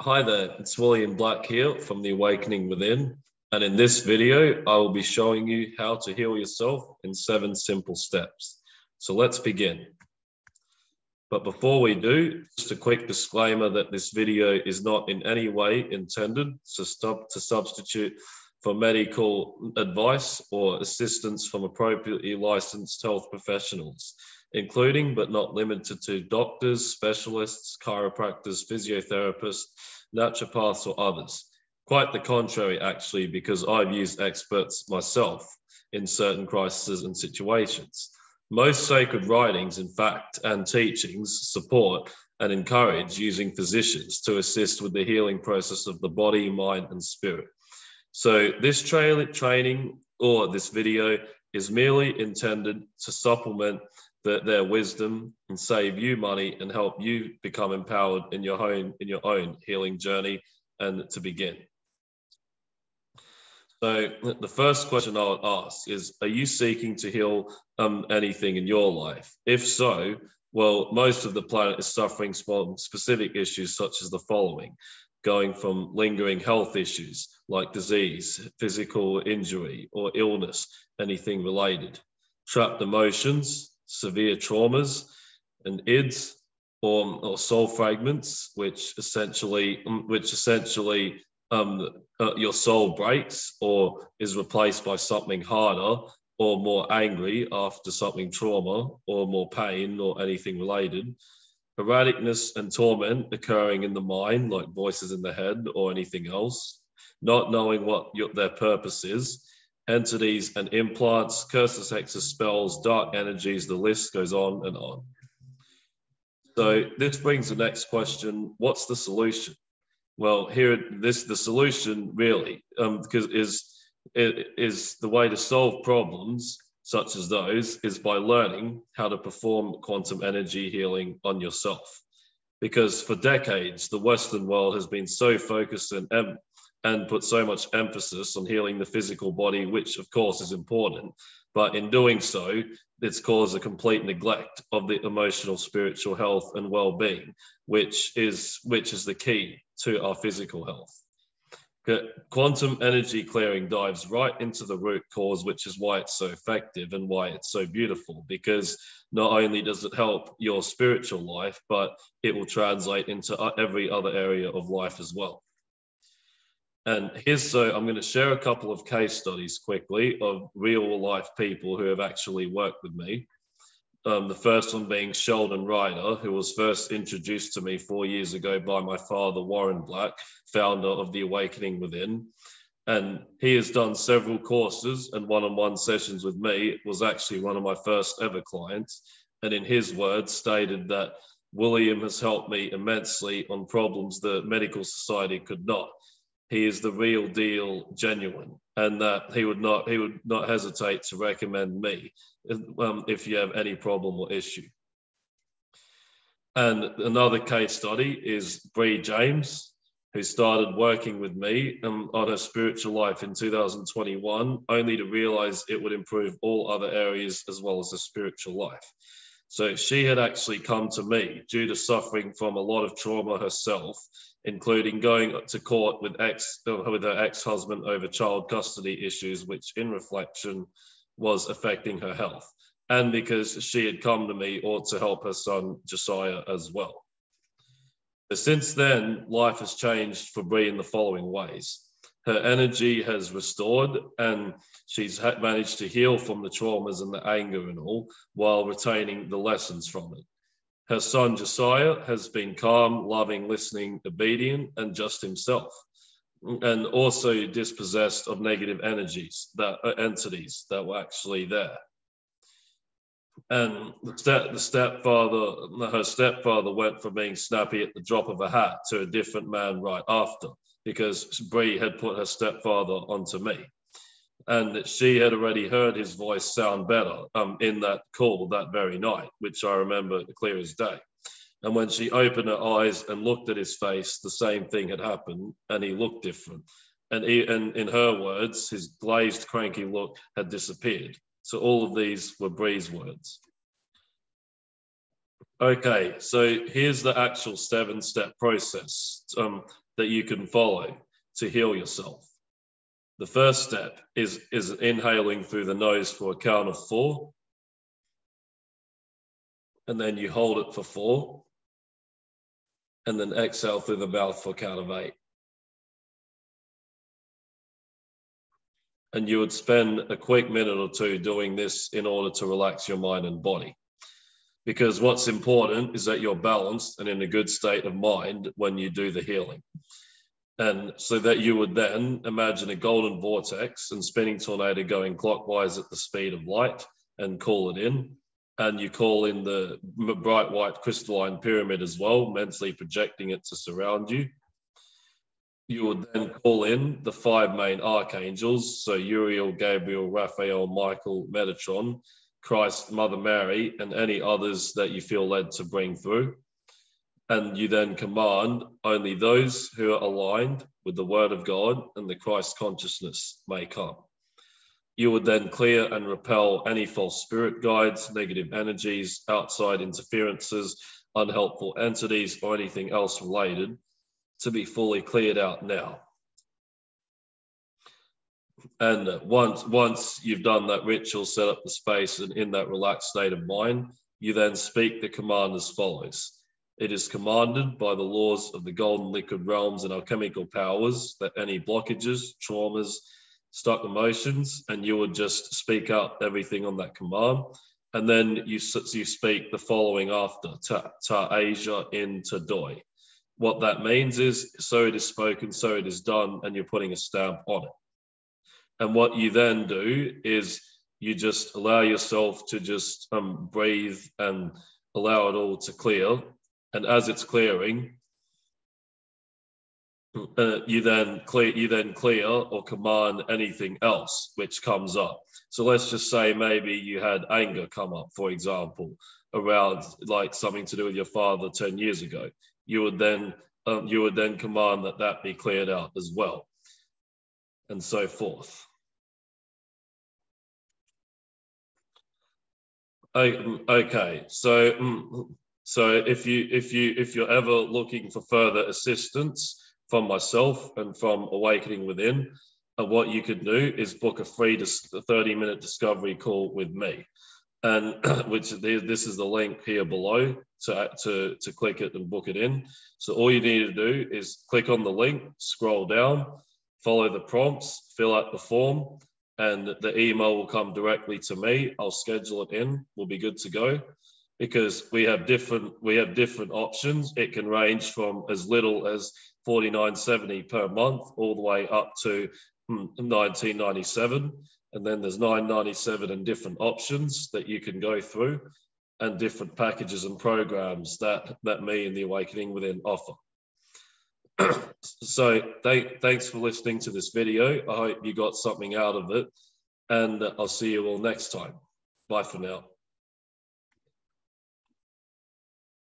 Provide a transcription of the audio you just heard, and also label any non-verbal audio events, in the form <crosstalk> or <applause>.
Hi there, it's William Black here from The Awakening Within. And in this video, I will be showing you how to heal yourself in seven simple steps. So let's begin. But before we do, just a quick disclaimer that this video is not in any way intended to, stop, to substitute for medical advice or assistance from appropriately licensed health professionals including but not limited to doctors, specialists, chiropractors, physiotherapists, naturopaths, or others. Quite the contrary, actually, because I've used experts myself in certain crises and situations. Most sacred writings, in fact, and teachings support and encourage using physicians to assist with the healing process of the body, mind, and spirit. So, this tra- training or this video is merely intended to supplement the, their wisdom and save you money and help you become empowered in your own in your own healing journey and to begin. So the first question I would ask is, are you seeking to heal um, anything in your life? If so, well, most of the planet is suffering from specific issues such as the following, going from lingering health issues like disease, physical injury or illness, anything related, trapped emotions, severe traumas and ids or, or soul fragments, which essentially, um, which essentially um, uh, your soul breaks or is replaced by something harder or more angry after something trauma or more pain or anything related. Erraticness and torment occurring in the mind, like voices in the head or anything else, not knowing what your, their purpose is, entities and implants, curses, hexes, spells, dark energies, the list goes on and on. So this brings the next question, what's the solution? Well, here, this the solution really, um, because is, is the way to solve problems such as those is by learning how to perform quantum energy healing on yourself. Because for decades, the Western world has been so focused and and put so much emphasis on healing the physical body, which of course is important. But in doing so, it's caused a complete neglect of the emotional, spiritual health and well-being, which is which is the key to our physical health. Quantum energy clearing dives right into the root cause, which is why it's so effective and why it's so beautiful. Because not only does it help your spiritual life, but it will translate into uh, every other area of life as well. And here's so I'm going to share a couple of case studies quickly of real life people who have actually worked with me. Um, the first one being Sheldon Ryder, who was first introduced to me four years ago by my father, Warren Black, founder of The Awakening Within. And he has done several courses and one on one sessions with me. Was actually one of my first ever clients. And in his words, stated that William has helped me immensely on problems the medical society could not he is the real deal, genuine, and that he would not he would not hesitate to recommend me um, if you have any problem or issue. And another case study is Bree James, who started working with me um, on her spiritual life in 2021, only to realize it would improve all other areas as well as the spiritual life. So she had actually come to me due to suffering from a lot of trauma herself including going to court with ex with her ex-husband over child custody issues, which in reflection was affecting her health, and because she had come to me or to help her son Josiah as well. Since then, life has changed for Bree in the following ways. Her energy has restored, and she's managed to heal from the traumas and the anger and all, while retaining the lessons from it. Her son Josiah has been calm, loving, listening, obedient, and just himself, and also dispossessed of negative energies, that uh, entities that were actually there. And the, step, the stepfather, her stepfather went from being snappy at the drop of a hat to a different man right after, because Bree had put her stepfather onto me and she had already heard his voice sound better um, in that call that very night, which I remember clear as day. And when she opened her eyes and looked at his face, the same thing had happened, and he looked different. And, he, and in her words, his glazed, cranky look had disappeared. So all of these were Bree's words. Okay, so here's the actual seven step process. Um, that you can follow to heal yourself. The first step is, is inhaling through the nose for a count of four. And then you hold it for four. And then exhale through the mouth for a count of eight. And you would spend a quick minute or two doing this in order to relax your mind and body. Because what's important is that you're balanced and in a good state of mind when you do the healing. And so that you would then imagine a golden vortex and spinning tornado going clockwise at the speed of light and call it in. And you call in the bright white crystalline pyramid as well, mentally projecting it to surround you. You would then call in the five main archangels, so Uriel, Gabriel, Raphael, Michael, Metatron, Christ, Mother Mary, and any others that you feel led to bring through and you then command only those who are aligned with the word of God and the Christ consciousness may come. You would then clear and repel any false spirit guides, negative energies, outside interferences, unhelpful entities, or anything else related to be fully cleared out now. And once, once you've done that ritual, set up the space, and in that relaxed state of mind, you then speak the command as follows it is commanded by the laws of the golden liquid realms and alchemical powers that any blockages, traumas, stuck emotions, and you would just speak out everything on that command. And then you, you speak the following after, ta, ta Asia in Tadoi. What that means is, so it is spoken, so it is done, and you're putting a stamp on it. And what you then do is you just allow yourself to just um, breathe and allow it all to clear and as it's clearing, uh, you then clear you then clear or command anything else which comes up. So let's just say maybe you had anger come up, for example, around like something to do with your father ten years ago. You would then um, you would then command that that be cleared out as well, and so forth. Okay, so mm, so if you if you if you're ever looking for further assistance from myself and from Awakening Within, uh, what you could do is book a free 30 minute discovery call with me. And <clears throat> which this is the link here below to, to, to click it and book it in. So all you need to do is click on the link, scroll down, follow the prompts, fill out the form, and the email will come directly to me. I'll schedule it in. We'll be good to go because we have different we have different options. It can range from as little as 49.70 per month all the way up to 1997 hmm, and then there's 997 and different options that you can go through and different packages and programs that that me and the awakening within offer so th- thanks for listening to this video. I hope you got something out of it and i'll see you all next time. Bye for now